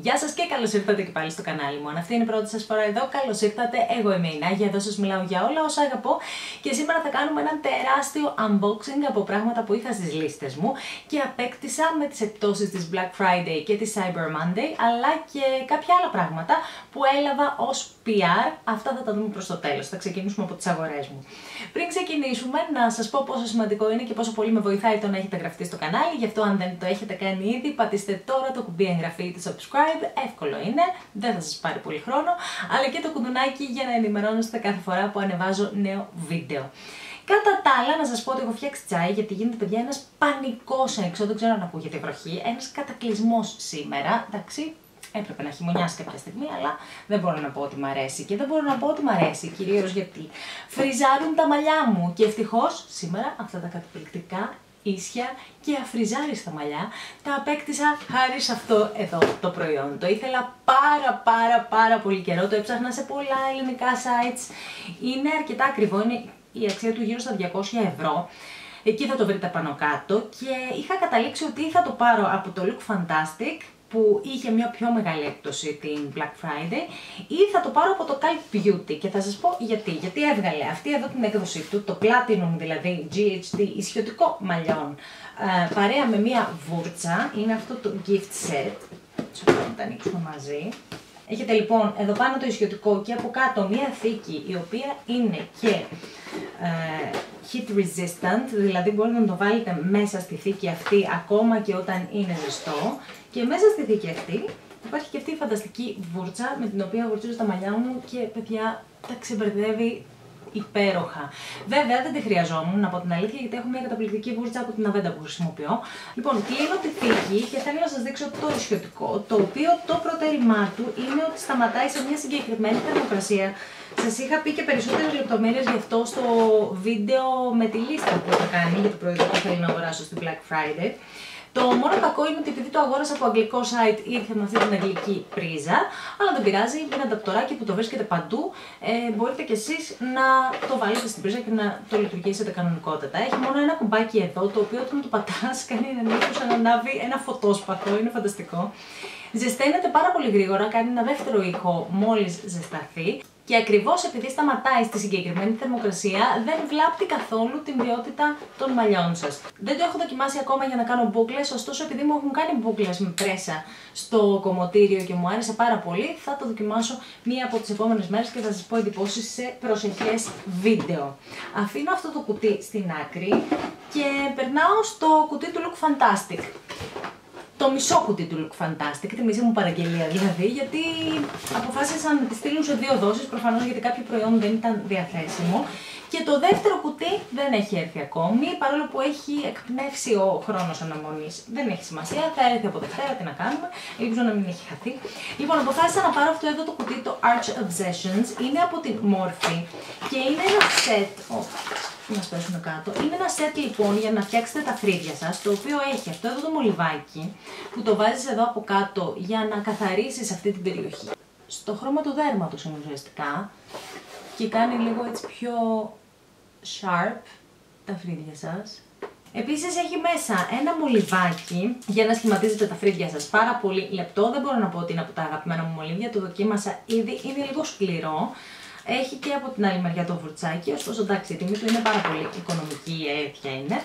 Γεια σας και καλώς ήρθατε και πάλι στο κανάλι μου. Αν αυτή είναι η πρώτη σας φορά εδώ, καλώς ήρθατε. Εγώ είμαι η Νάγια, εδώ σας μιλάω για όλα όσα αγαπώ και σήμερα θα κάνουμε ένα τεράστιο unboxing από πράγματα που είχα στις λίστες μου και απέκτησα με τις εκπτώσεις της Black Friday και της Cyber Monday, αλλά και κάποια άλλα πράγματα που έλαβα ως PR. Αυτά θα τα δούμε προς το τέλος. Θα ξεκινήσουμε από τις αγορές μου. Πριν ξεκινήσουμε, να σας πω πόσο σημαντικό είναι και πόσο πολύ με βοηθάει το να έχετε γραφτεί στο κανάλι. Γι' αυτό, αν δεν το έχετε κάνει ήδη, πατήστε τώρα το κουμπί εγγραφή ή subscribe εύκολο είναι, δεν θα σας πάρει πολύ χρόνο, αλλά και το κουδουνάκι για να ενημερώνεστε κάθε φορά που ανεβάζω νέο βίντεο. Κατά τα άλλα, να σας πω ότι έχω φτιάξει τσάι γιατί γίνεται παιδιά ένας πανικός έξω. Δεν ξέρω αν ακούγεται βροχή. Ένας κατακλυσμός σήμερα. Εντάξει, έπρεπε να χειμωνιάσει κάποια στιγμή, αλλά δεν μπορώ να πω ότι μ' αρέσει. Και δεν μπορώ να πω ότι μ' αρέσει, κυρίως γιατί φριζάρουν τα μαλλιά μου. Και ευτυχώς σήμερα αυτά τα καταπληκτικά ίσια και αφριζάριστα μαλλιά, τα απέκτησα χάρη σε αυτό εδώ το προϊόν. Το ήθελα πάρα πάρα πάρα πολύ καιρό, το έψαχνα σε πολλά ελληνικά sites. Είναι αρκετά ακριβό, είναι η αξία του γύρω στα 200 ευρώ. Εκεί θα το βρείτε πάνω κάτω και είχα καταλήξει ότι θα το πάρω από το Look Fantastic που είχε μια πιο μεγάλη έκπτωση την Black Friday ή θα το πάρω από το Cult Beauty και θα σας πω γιατί. Γιατί έβγαλε αυτή εδώ την έκδοση του, το Platinum δηλαδή GHD ισιωτικό μαλλιών ε, παρέα με μια βούρτσα, είναι αυτό το gift set, θα τα ανοίξουμε μαζί. Έχετε λοιπόν εδώ πάνω το ισιωτικό και από κάτω μία θήκη η οποία είναι και ε, heat resistant, δηλαδή μπορείτε να το βάλετε μέσα στη θήκη αυτή ακόμα και όταν είναι ζεστό και μέσα στη θήκη αυτή υπάρχει και αυτή η φανταστική βούρτσα με την οποία βουρτσίζω τα μαλλιά μου και παιδιά τα ξεμπερδεύει υπέροχα. Βέβαια δεν τη χρειαζόμουν, από την αλήθεια, γιατί έχω μια καταπληκτική βούρτσα από την αβέντα που χρησιμοποιώ. Λοιπόν, κλείνω τη θήκη και θέλω να σας δείξω το ισιωτικό, το οποίο το προτέρημά του είναι ότι σταματάει σε μια συγκεκριμένη θερμοκρασία. Σας είχα πει και περισσότερες λεπτομέρειες γι' αυτό στο βίντεο με τη λίστα που έχω κάνει για το προϊόν που θέλω να αγοράσω στην Black Friday. Το μόνο κακό είναι ότι επειδή το αγόρασα από αγγλικό site ήρθε με αυτή την αγγλική πρίζα, αλλά δεν πειράζει, είναι ένα ανταπτοράκι που το βρίσκεται παντού. Ε, μπορείτε κι εσείς να το βάλετε στην πρίζα και να το λειτουργήσετε κανονικότατα. Έχει μόνο ένα κουμπάκι εδώ, το οποίο όταν το πατάς κάνει έναν ήχο σαν να ανάβει ένα φωτόσπαθο, είναι φανταστικό. Ζεσταίνεται πάρα πολύ γρήγορα, κάνει ένα δεύτερο ήχο μόλις ζεσταθεί. Και ακριβώς επειδή σταματάει στη συγκεκριμένη θερμοκρασία, δεν βλάπτει καθόλου την ποιότητα των μαλλιών σας. Δεν το έχω δοκιμάσει ακόμα για να κάνω μπουκλε, ωστόσο επειδή μου έχουν κάνει μπουκλε με πρέσα στο κομμωτήριο και μου άρεσε πάρα πολύ, θα το δοκιμάσω μία από τις επόμενες μέρες και θα σας πω εντυπώσεις σε προσεχές βίντεο. Αφήνω αυτό το κουτί στην άκρη και περνάω στο κουτί του Look Fantastic το μισό κουτί του Look Fantastic, τη μισή μου παραγγελία δηλαδή, γιατί αποφάσισαν να τη στείλουν σε δύο δόσεις, προφανώς γιατί κάποιο προϊόν δεν ήταν διαθέσιμο. Και το δεύτερο κουτί δεν έχει έρθει ακόμη, παρόλο που έχει εκπνεύσει ο χρόνος αναμονής. Δεν έχει σημασία, θα έρθει από Δευτέρα, τι να κάνουμε, ελπίζω να μην έχει χαθεί. Λοιπόν, αποφάσισα να πάρω αυτό εδώ το κουτί, το Arch Obsessions, είναι από την Morphe και είναι ένα set, να πέσουν κάτω. Είναι ένα σετ λοιπόν για να φτιάξετε τα φρύδια σας, το οποίο έχει αυτό εδώ το μολυβάκι που το βάζεις εδώ από κάτω για να καθαρίσεις αυτή την περιοχή. Στο χρώμα του δέρματος είναι ουσιαστικά και κάνει λίγο έτσι πιο sharp τα φρύδια σας. Επίσης έχει μέσα ένα μολυβάκι για να σχηματίζετε τα φρύδια σας πάρα πολύ λεπτό. Δεν μπορώ να πω ότι είναι από τα αγαπημένα μου μολύβια, το δοκίμασα ήδη, είναι λίγο σκληρό. Έχει και από την άλλη μεριά το βουρτσάκι, ωστόσο εντάξει η τιμή του είναι πάρα πολύ οικονομική, η αλήθεια είναι.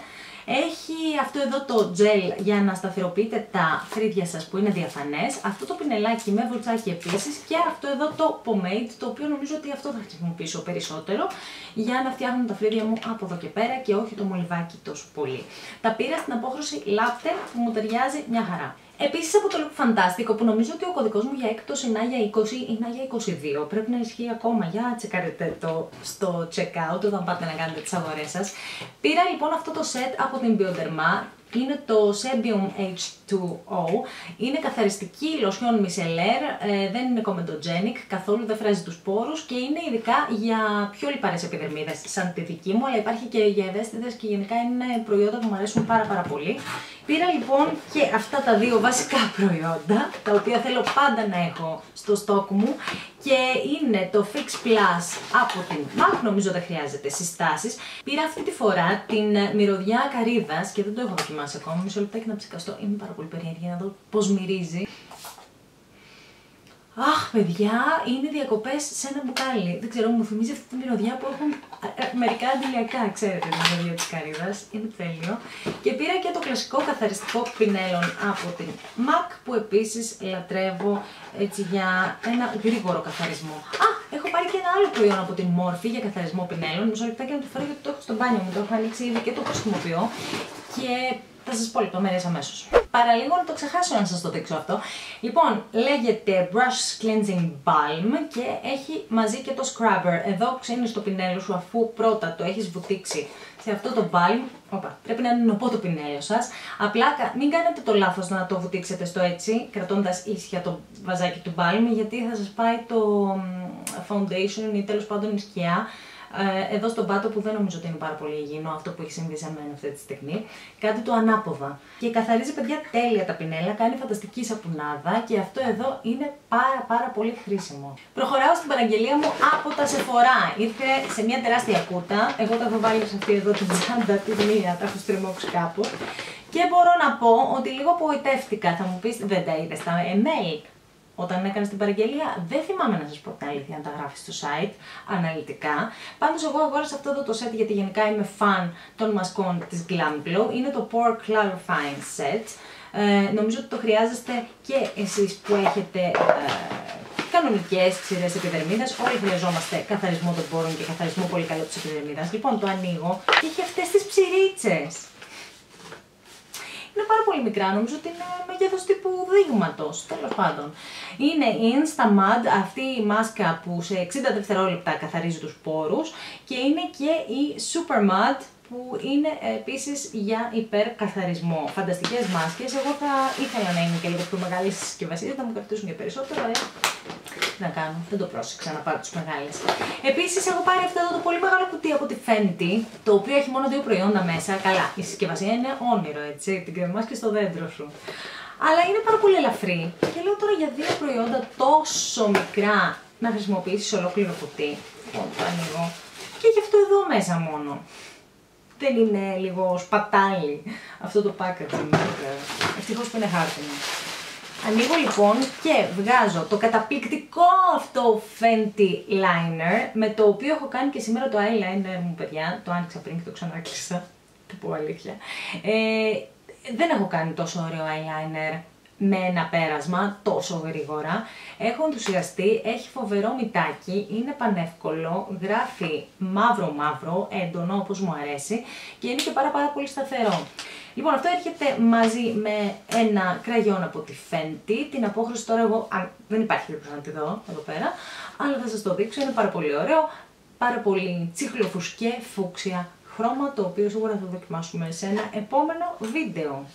Έχει αυτό εδώ το gel για να σταθεροποιείτε τα φρύδια σας που είναι διαφανές. Αυτό το πινελάκι με βουρτσάκι επίσης και αυτό εδώ το pomade, το οποίο νομίζω ότι αυτό θα χρησιμοποιήσω περισσότερο για να φτιάχνω τα φρύδια μου από εδώ και πέρα και όχι το μολυβάκι τόσο πολύ. Τα πήρα στην απόχρωση Lapter που μου ταιριάζει μια χαρά. Επίσης από το Look Fantastic, που νομίζω ότι ο κωδικός μου για έκπτωση είναι για 20 ή για 22. Πρέπει να ισχύει ακόμα για τσεκάρετε το στο checkout όταν πάτε να κάνετε τις αγορές σας. Πήρα λοιπόν αυτό το set από την Bioderma είναι το Sebium H2O. Είναι καθαριστική λοσιόν μισελέρ, ε, δεν είναι comedogenic, καθόλου δεν φράζει τους πόρους και είναι ειδικά για πιο λιπαρές επιδερμίδες σαν τη δική μου, αλλά υπάρχει και για ευαίσθητες και γενικά είναι προϊόντα που μου αρέσουν πάρα πάρα πολύ. Πήρα λοιπόν και αυτά τα δύο βασικά προϊόντα, τα οποία θέλω πάντα να έχω στο στόκ μου και είναι το Fix Plus από την MAC, νομίζω δεν χρειάζεται συστάσεις. Πήρα αυτή τη φορά την μυρωδιά καρύδας και δεν το έχω δοκιμάσει ακόμα, μισό λεπτάκι να ψεκαστώ, είμαι πάρα πολύ περίεργη να δω πώς μυρίζει. Αχ, παιδιά, είναι διακοπές σε ένα μπουκάλι. Δεν ξέρω, μου θυμίζει αυτή τη μυρωδιά που έχουν ε, ε, μερικά αντιλιακά, ξέρετε, την μυρωδιά της καρύδας. Είναι τέλειο. Και πήρα και το κλασικό καθαριστικό πινέλων από την MAC που επίσης λατρεύω έτσι για ένα γρήγορο καθαρισμό. Α, έχω πάρει και ένα άλλο προϊόν από την Morphe για καθαρισμό πινέλων. Μισό λεπτάκι να το φέρω γιατί το έχω στο μπάνιο μου. Το έχω ανοίξει ήδη και το χρησιμοποιώ. Και θα σας πω λεπτομέρειες αμέσως. Παραλίγο να το ξεχάσω να σας το δείξω αυτό. Λοιπόν, λέγεται Brush Cleansing Balm και έχει μαζί και το scrubber. Εδώ ξύνεις το πινέλο σου αφού πρώτα το έχεις βουτήξει σε αυτό το balm. Οπα, πρέπει να είναι νοπό το πινέλο σας. Απλά μην κάνετε το λάθος να το βουτήξετε στο έτσι, κρατώντας ίσια το βαζάκι του balm, γιατί θα σας πάει το foundation ή τέλος πάντων η σκιά ε, εδώ στον πάτο που δεν νομίζω ότι είναι πάρα πολύ υγιεινό αυτό που έχει συμβεί σε μένα αυτή τη στιγμή, κάτι το ανάποδα. Και καθαρίζει παιδιά τέλεια τα πινέλα, κάνει φανταστική σαπουνάδα και αυτό εδώ είναι πάρα πάρα πολύ χρήσιμο. Προχωράω στην παραγγελία μου από τα Sephora. Ήρθε σε μια τεράστια κούτα, εγώ τα έχω βάλει σε αυτή εδώ την τσάντα τη μία, τα έχω στριμώξει κάπου. Και μπορώ να πω ότι λίγο απογοητεύτηκα, θα μου πεις δεν τα είδες στα email όταν έκανε την παραγγελία. Δεν θυμάμαι να σας πω την αλήθεια αν τα γράφεις στο site αναλυτικά. Πάντως, εγώ αγόρασα αυτό εδώ το set γιατί γενικά είμαι fan των μασκών της Glam Glow. Είναι το Pore Clarifying Set. Ε, νομίζω ότι το χρειάζεστε και εσείς που έχετε ε, κανονικές ξηρές επιδερμίδες. Όλοι χρειαζόμαστε καθαρισμό των πόρων και καθαρισμό πολύ καλό της επιδερμίδας. Λοιπόν, το ανοίγω και έχει αυτές τις ψηρίτσες είναι πάρα πολύ μικρά, νομίζω ότι είναι μέγεθος τύπου δείγματος, τέλος πάντων. Είναι η Instamad, αυτή η μάσκα που σε 60 δευτερόλεπτα καθαρίζει τους πόρους και είναι και η Supermud που είναι επίσης για υπερκαθαρισμό. Φανταστικές μάσκες. Εγώ θα ήθελα να είναι και λίγο πιο μεγάλε συσκευασίε, θα μου κρατήσουν και περισσότερο, αλλά τι να κάνω, δεν το πρόσεξα να πάρω του μεγάλες. Επίσης, έχω πάρει αυτό εδώ το πολύ μεγάλο κουτί από τη Fenty, το οποίο έχει μόνο δύο προϊόντα μέσα. Καλά, η συσκευασία είναι όνειρο, έτσι. Την κρεμάς και στο δέντρο σου. Αλλά είναι πάρα πολύ ελαφρύ. Και λέω τώρα για δύο προϊόντα τόσο μικρά να χρησιμοποιήσεις ολόκληρο κουτί. Λοιπόν, το ανοίγω. Και έχει αυτό εδώ μέσα μόνο. Δεν είναι λίγο σπατάλι αυτό το packaging. Ευτυχώς που είναι χάρτινο. Ανοίγω λοιπόν και βγάζω το καταπληκτικό αυτό Fenty Liner με το οποίο έχω κάνει και σήμερα το eyeliner μου παιδιά. Το άνοιξα πριν και το ξανάκλεισα. Το πω αλήθεια. Ε, δεν έχω κάνει τόσο ωραίο eyeliner με ένα πέρασμα τόσο γρήγορα. Έχω ενθουσιαστεί, έχει φοβερό μυτάκι, είναι πανεύκολο, γράφει μαύρο μαύρο, έντονο όπως μου αρέσει και είναι και πάρα πάρα πολύ σταθερό. Λοιπόν, αυτό έρχεται μαζί με ένα κραγιόν από τη Fenty. Την απόχρωση τώρα εγώ, αν δεν υπάρχει περίπτωση να τη δω εδώ πέρα, αλλά θα σας το δείξω, είναι πάρα πολύ ωραίο, πάρα πολύ τσίχλοφουσκέ φούξια χρώμα, το οποίο σίγουρα θα δοκιμάσουμε σε ένα επόμενο βίντεο.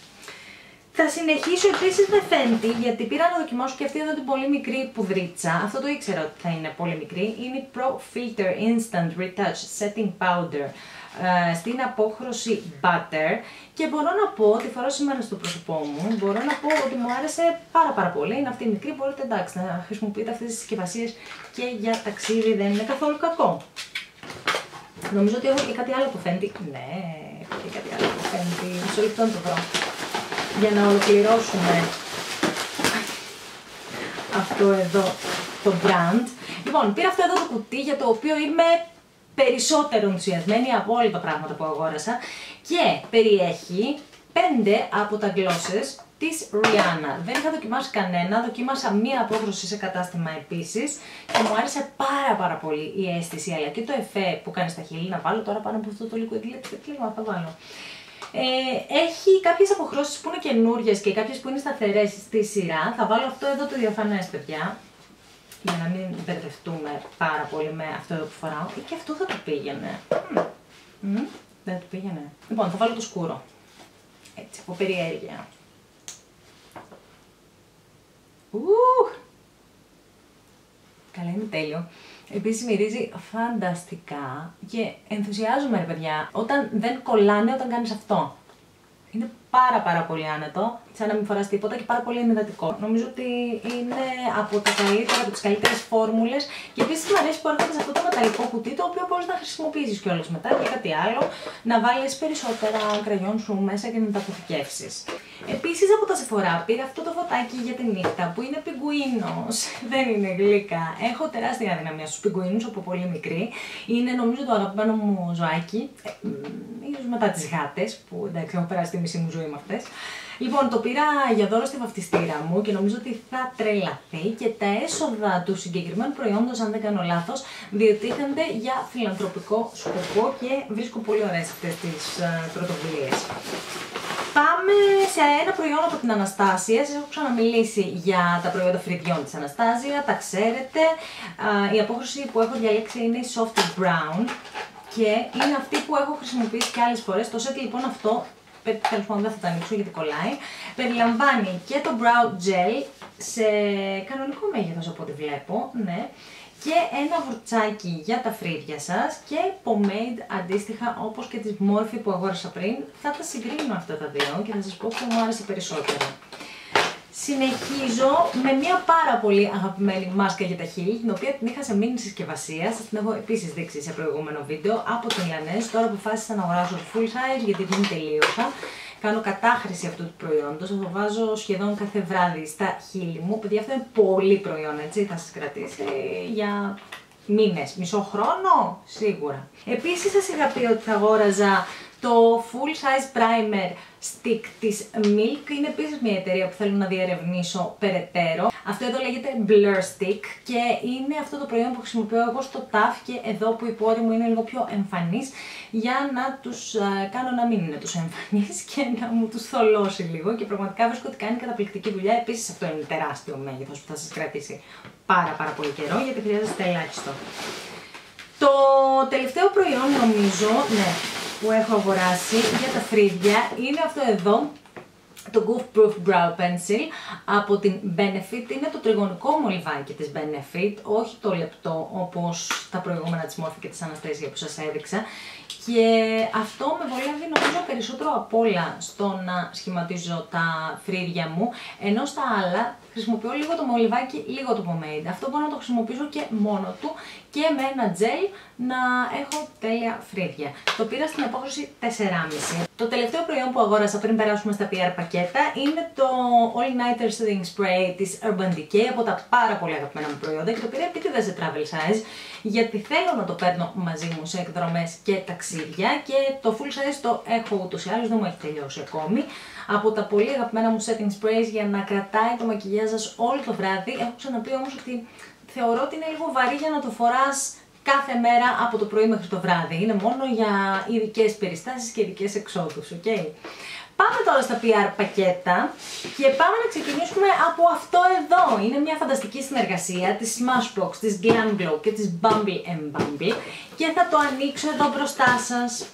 Θα συνεχίσω επίσης με Fenty, γιατί πήρα να δοκιμάσω και αυτή εδώ την πολύ μικρή πουδρίτσα. Αυτό το ήξερα ότι θα είναι πολύ μικρή. Είναι η Pro Filter Instant Retouch Setting Powder ε, στην απόχρωση Butter και μπορώ να πω ότι φορώ σήμερα στο πρόσωπό μου, μπορώ να πω ότι μου άρεσε πάρα πάρα πολύ. Είναι αυτή η μικρή, μπορείτε εντάξει να χρησιμοποιείτε αυτές τις συσκευασίες και για ταξίδι, δεν είναι καθόλου κακό. Νομίζω ότι έχω και κάτι άλλο που Fenty. Ναι, έχω και κάτι άλλο που Fenty. Μισό λεπτό να το βρω για να ολοκληρώσουμε αυτό εδώ το brand. Λοιπόν, πήρα αυτό εδώ το κουτί για το οποίο είμαι περισσότερο ενθουσιασμένη από όλα τα πράγματα που αγόρασα και περιέχει 5 από τα glosses της Rihanna. Δεν είχα δοκιμάσει κανένα, δοκίμασα μία απόχρωση σε κατάστημα επίσης και μου άρεσε πάρα πάρα πολύ η αίσθηση αλλά και το εφέ που κάνει στα χείλη. Να βάλω τώρα πάνω από αυτό το liquid lipstick, λίγο θα βάλω. Ε, έχει κάποιες αποχρώσεις που είναι καινούριε και κάποιες που είναι σταθερές στη σειρά. Θα βάλω αυτό εδώ το διαφανές, παιδιά, για να μην μπερδευτούμε πάρα πολύ με αυτό εδώ που φοράω. Ή και αυτό θα το πήγαινε. Mm. Δεν το πήγαινε. Λοιπόν, θα βάλω το σκούρο. Έτσι, από περιέργεια. Ουουουουh! Καλά, είναι τέλειο. Επίσης μυρίζει φανταστικά και ενθουσιάζομαι ρε παιδιά όταν δεν κολλάνε όταν κάνεις αυτό. Είναι πάρα πάρα πολύ άνετο, σαν να μην φοράς τίποτα και πάρα πολύ ενυδατικό. Νομίζω ότι είναι από τα καλύτερα, από τις καλύτερες φόρμουλες και επίσης μου αρέσει που έρχεται σε αυτό το μεταλλικό κουτί το οποίο μπορείς να χρησιμοποιήσεις κιόλας μετά για κάτι άλλο, να βάλεις περισσότερα κραγιόν σου μέσα και να τα αποθηκεύσεις. Επίσης από τα Sephora πήρα αυτό το φωτάκι για τη νύχτα που είναι πιγκουίνος, δεν είναι γλύκα. Έχω τεράστια αδυναμία στους πιγκουίνους από πολύ μικρή. Είναι νομίζω το αγαπημένο μου ζωάκι, ε, ίσως μετά τις γάτες που εντάξει έχω περάσει τη μισή μου ζωή με αυτές. Λοιπόν, το πήρα για δώρο στη βαφτιστήρα μου και νομίζω ότι θα τρελαθεί και τα έσοδα του συγκεκριμένου προϊόντος, αν δεν κάνω λάθος, διατίθενται για φιλανθρωπικό σκοπό και βρίσκω πολύ ωραίες αυτές τις uh, πρωτοβουλίες. Πάμε σε ένα προϊόν από την Αναστάσια. Σας έχω ξαναμιλήσει για τα προϊόντα φρυδιών της Αναστάσια, τα ξέρετε. Η απόχρωση που έχω διαλέξει είναι η Soft Brown και είναι αυτή που έχω χρησιμοποιήσει και άλλες φορές. Το set λοιπόν αυτό τέλος πάντων δεν θα το ανοίξω γιατί κολλάει. Περιλαμβάνει και το brow gel σε κανονικό μέγεθος από ό,τι βλέπω, ναι, και ένα βουρτσάκι για τα φρύδια σας και pomade αντίστοιχα όπως και τη μόρφη που αγόρασα πριν. Θα τα συγκρίνω αυτά τα δύο και θα σας πω ποιο μου άρεσε περισσότερο. Συνεχίζω με μια πάρα πολύ αγαπημένη μάσκα για τα χείλη, την οποία την είχα σε μήνυ συσκευασία. Σας την έχω επίσης δείξει σε προηγούμενο βίντεο από την Λανές. Τώρα αποφάσισα να αγοράσω full size γιατί δεν τελείωσα. Κάνω κατάχρηση αυτού του προϊόντος, θα το βάζω σχεδόν κάθε βράδυ στα χείλη μου. Παιδιά, αυτό είναι πολύ προϊόν, έτσι, θα σας κρατήσει για μήνες, μισό χρόνο, σίγουρα. Επίσης σας είχα πει ότι θα αγόραζα το full size primer stick της Milk είναι επίσης μια εταιρεία που θέλω να διερευνήσω περαιτέρω. Αυτό εδώ λέγεται Blur Stick και είναι αυτό το προϊόν που χρησιμοποιώ εγώ στο TAF και εδώ που οι πόροι μου είναι λίγο πιο εμφανείς για να τους κάνω να μην είναι τους εμφανείς και να μου τους θολώσει λίγο και πραγματικά βρίσκω ότι κάνει καταπληκτική δουλειά. Επίσης αυτό είναι τεράστιο μέγεθος που θα σας κρατήσει πάρα πάρα πολύ καιρό γιατί χρειάζεται ελάχιστο. Το τελευταίο προϊόν νομίζω, ναι, που έχω αγοράσει για τα φρύδια είναι αυτό εδώ το Goof Proof Brow Pencil από την Benefit είναι το τριγωνικό μολυβάκι της Benefit, όχι το λεπτό όπως τα προηγούμενα της Morphe και της Anastasia που σας έδειξα και αυτό με βολεύει νομίζω περισσότερο απ' όλα στο να σχηματίζω τα φρύδια μου, ενώ στα άλλα χρησιμοποιώ λίγο το μολυβάκι, λίγο το pomade. Αυτό μπορώ να το χρησιμοποιήσω και μόνο του και με ένα gel να έχω τέλεια φρύδια. Το πήρα στην απόχρωση 4,5. Το τελευταίο προϊόν που αγόρασα πριν περάσουμε στα PR πακέτα είναι το All Nighter Soothing Spray της Urban Decay από τα πάρα πολύ αγαπημένα μου προϊόντα και το πήρα επίτηδε σε travel size γιατί θέλω να το παίρνω μαζί μου σε εκδρομές και ταξίδια και το full size το έχω ούτως ή άλλως, δεν μου έχει τελειώσει ακόμη από τα πολύ αγαπημένα μου setting sprays για να κρατάει το μακιγιάζ σας όλο το βράδυ. Έχω ξαναπεί όμως ότι θεωρώ ότι είναι λίγο βαρύ για να το φοράς κάθε μέρα από το πρωί μέχρι το βράδυ. Είναι μόνο για ειδικές περιστάσεις και ειδικές εξόδους, ok. Πάμε τώρα στα PR πακέτα και πάμε να ξεκινήσουμε από αυτό εδώ. Είναι μια φανταστική συνεργασία της Smashbox, της Glam Glow και της Bumble Bumble και θα το ανοίξω εδώ μπροστά σας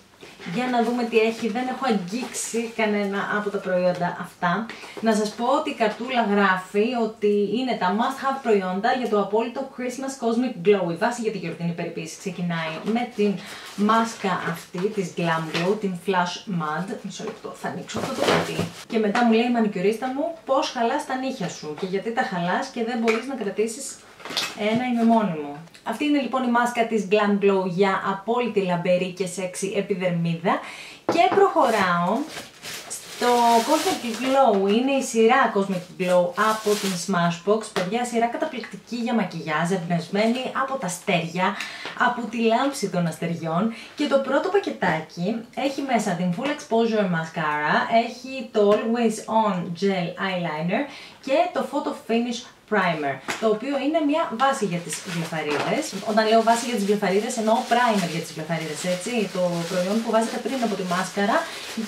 για να δούμε τι έχει. Δεν έχω αγγίξει κανένα από τα προϊόντα αυτά. Να σας πω ότι η καρτούλα γράφει ότι είναι τα must have προϊόντα για το απόλυτο Christmas Cosmic Glow. Η βάση για την γιορτινή περιποίηση ξεκινάει με την μάσκα αυτή της Glam Glow, την Flash Mud. Μισό λεπτό, θα ανοίξω αυτό το κουτί. Και μετά μου λέει η μανικιουρίστα μου πώς χαλάς τα νύχια σου και γιατί τα χαλάς και δεν μπορείς να κρατήσεις ένα ημιμόνιμο. Αυτή είναι λοιπόν η μάσκα της Glam Glow για απόλυτη λαμπερή και σεξι επιδερμίδα και προχωράω το Cosmic Glow είναι η σειρά Cosmic Glow από την Smashbox. Παιδιά, σειρά καταπληκτική για μακιγιάζ, εμπνευσμένη από τα αστέρια, από τη λάμψη των αστεριών. Και το πρώτο πακετάκι έχει μέσα την Full Exposure Mascara, έχει το Always On Gel Eyeliner και το Photo Finish primer, το οποίο είναι μια βάση για τις βλεφαρίδες. Όταν λέω βάση για τις βλεφαρίδες εννοώ primer για τις βλεφαρίδες, έτσι, το προϊόν που βάζετε πριν από τη μάσκαρα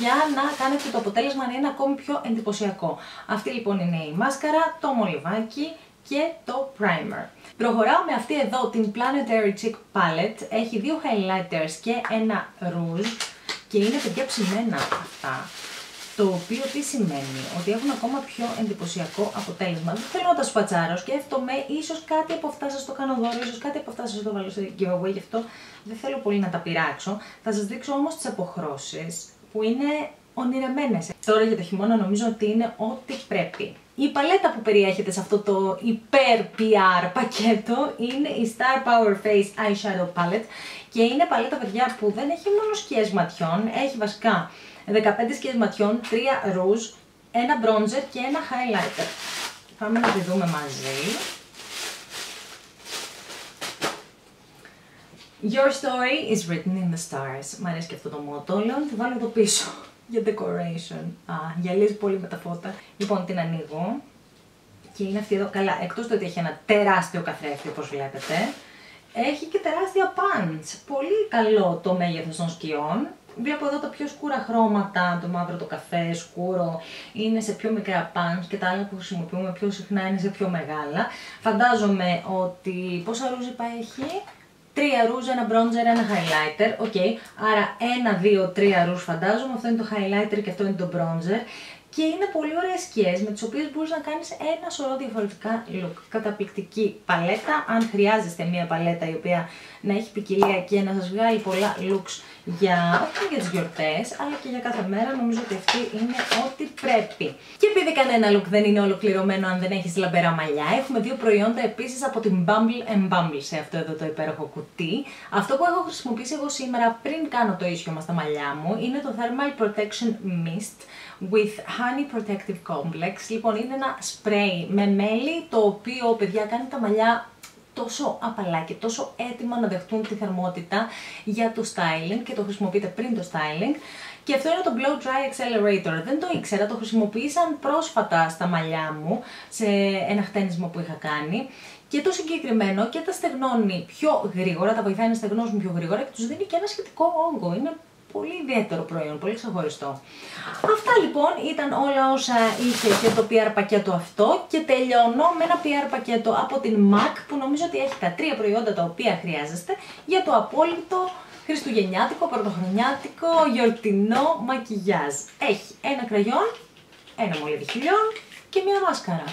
για να κάνετε το αποτέλεσμα να είναι ακόμη πιο εντυπωσιακό. Αυτή λοιπόν είναι η μάσκαρα, το μολυβάκι και το primer. Προχωράω με αυτή εδώ την Planetary Cheek Palette, έχει δύο highlighters και ένα rouge και είναι παιδιά ψημένα αυτά. Το οποίο τι σημαίνει, ότι έχουν ακόμα πιο εντυπωσιακό αποτέλεσμα. Δεν θέλω να τα σπατσάρω, σκέφτομαι ίσως κάτι από αυτά σας το κάνω δώρο, ίσως κάτι από αυτά σας το βάλω σε giveaway, γι' αυτό δεν θέλω πολύ να τα πειράξω. Θα σας δείξω όμως τις αποχρώσεις που είναι ονειρεμένες. Τώρα για το χειμώνα νομίζω ότι είναι ό,τι πρέπει. Η παλέτα που περιέχεται σε αυτό το υπέρ PR πακέτο είναι η Star Power Face Eyeshadow Palette και είναι παλέτα παιδιά που δεν έχει μόνο σκιές ματιών, έχει βασικά 15 σκιές ματιών, 3 ρούζ, ένα bronzer και ένα highlighter. Πάμε να τη δούμε μαζί. Your story is written in the stars. Μ' αρέσει και αυτό το μότο. Λέω να τη βάλω εδώ πίσω για decoration. Α, γυαλίζει πολύ με τα φώτα. Λοιπόν, την ανοίγω. Και είναι αυτή εδώ. Καλά, εκτός του ότι έχει ένα τεράστιο καθρέφτη, όπως βλέπετε, έχει και τεράστια pants. Πολύ καλό το μέγεθος των σκιών. Βλέπω εδώ τα πιο σκούρα χρώματα, το μαύρο, το καφέ, σκούρο, είναι σε πιο μικρά pans και τα άλλα που χρησιμοποιούμε πιο συχνά είναι σε πιο μεγάλα. Φαντάζομαι ότι πόσα ρουζ είπα έχει, Τρία ρουζ, ένα bronzer, ένα highlighter. ΟΚ. Okay. Άρα ένα, δύο, τρία ρουζ φαντάζομαι. Αυτό είναι το highlighter και αυτό είναι το bronzer. Και είναι πολύ ωραίες σκιές με τις οποίες μπορείς να κάνεις ένα σωρό διαφορετικά look. Καταπληκτική παλέτα, αν χρειάζεστε μια παλέτα η οποία να έχει ποικιλία και να σας βγάλει πολλά looks για, όχι για τις γιορτές, αλλά και για κάθε μέρα, νομίζω ότι αυτή είναι ό,τι πρέπει. Και επειδή κανένα look δεν είναι ολοκληρωμένο αν δεν έχεις λαμπερά μαλλιά, έχουμε δύο προϊόντα επίσης από την Bumble Bumble σε αυτό εδώ το υπέροχο κουτί. Αυτό που έχω χρησιμοποιήσει εγώ σήμερα πριν κάνω το ίσιο στα μαλλιά μου είναι το Thermal Protection Mist with Honey Protective Complex. Λοιπόν, είναι ένα spray με μέλι το οποίο, παιδιά, κάνει τα μαλλιά τόσο απαλά και τόσο έτοιμα να δεχτούν τη θερμότητα για το styling και το χρησιμοποιείτε πριν το styling. Και αυτό είναι το Blow Dry Accelerator. Δεν το ήξερα, το χρησιμοποίησαν πρόσφατα στα μαλλιά μου σε ένα χτένισμα που είχα κάνει. Και το συγκεκριμένο και τα στεγνώνει πιο γρήγορα, τα βοηθάει να στεγνώσουν πιο γρήγορα και τους δίνει και ένα σχετικό όγκο. Είναι πολύ ιδιαίτερο προϊόν, πολύ ξεχωριστό. Αυτά λοιπόν ήταν όλα όσα είχε και το PR πακέτο αυτό και τελειώνω με ένα PR πακέτο από την MAC που νομίζω ότι έχει τα τρία προϊόντα τα οποία χρειάζεστε για το απόλυτο χριστουγεννιάτικο, πρωτοχρονιάτικο, γιορτινό μακιγιάζ. Έχει ένα κραγιόν, ένα μολύβι χιλιών και μια μάσκαρα.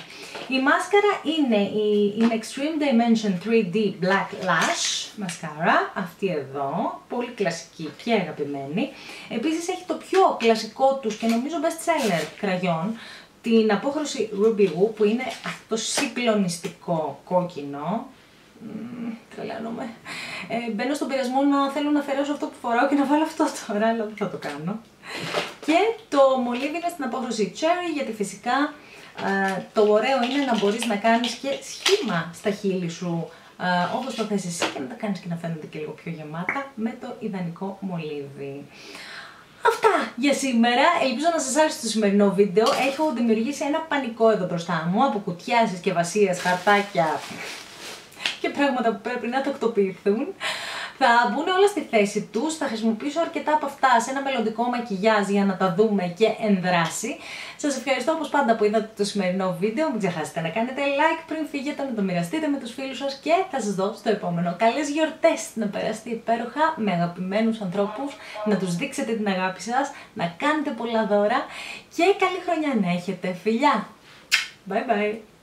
Η μάσκαρα είναι η In Extreme Dimension 3D Black Lash μασκάρα, αυτή εδώ, πολύ κλασική και αγαπημένη. Επίσης έχει το πιο κλασικό τους και νομίζω best seller κραγιόν, την απόχρωση Ruby Woo που είναι αυτό το συγκλονιστικό κόκκινο. τρελαίνομαι. Ε, μπαίνω στον πειρασμό να θέλω να αφαιρέσω αυτό που φοράω και να βάλω αυτό τώρα, αλλά δεν θα το κάνω. Και το μολύβι είναι στην απόχρωση Cherry γιατί φυσικά ε, το ωραίο είναι να μπορείς να κάνεις και σχήμα στα χείλη σου ε, όπως το θες εσύ και να τα κάνεις και να φαίνονται και λίγο πιο γεμάτα με το ιδανικό μολύβι. Αυτά για σήμερα. Ελπίζω να σας άρεσε το σημερινό βίντεο. Έχω δημιουργήσει ένα πανικό εδώ μπροστά μου από κουτιά, συσκευασία, χαρτάκια και πράγματα που πρέπει να τακτοποιηθούν θα μπουν όλα στη θέση τους, θα χρησιμοποιήσω αρκετά από αυτά σε ένα μελλοντικό μακιγιάζ για να τα δούμε και ενδράσει. Σας ευχαριστώ όπως πάντα που είδατε το σημερινό βίντεο, μην ξεχάσετε να κάνετε like πριν φύγετε, να το μοιραστείτε με τους φίλους σας και θα σας δω στο επόμενο. Καλές γιορτές, να περάσετε υπέροχα με αγαπημένους ανθρώπους, να τους δείξετε την αγάπη σας, να κάνετε πολλά δώρα και καλή χρονιά να έχετε. Φιλιά! Bye bye!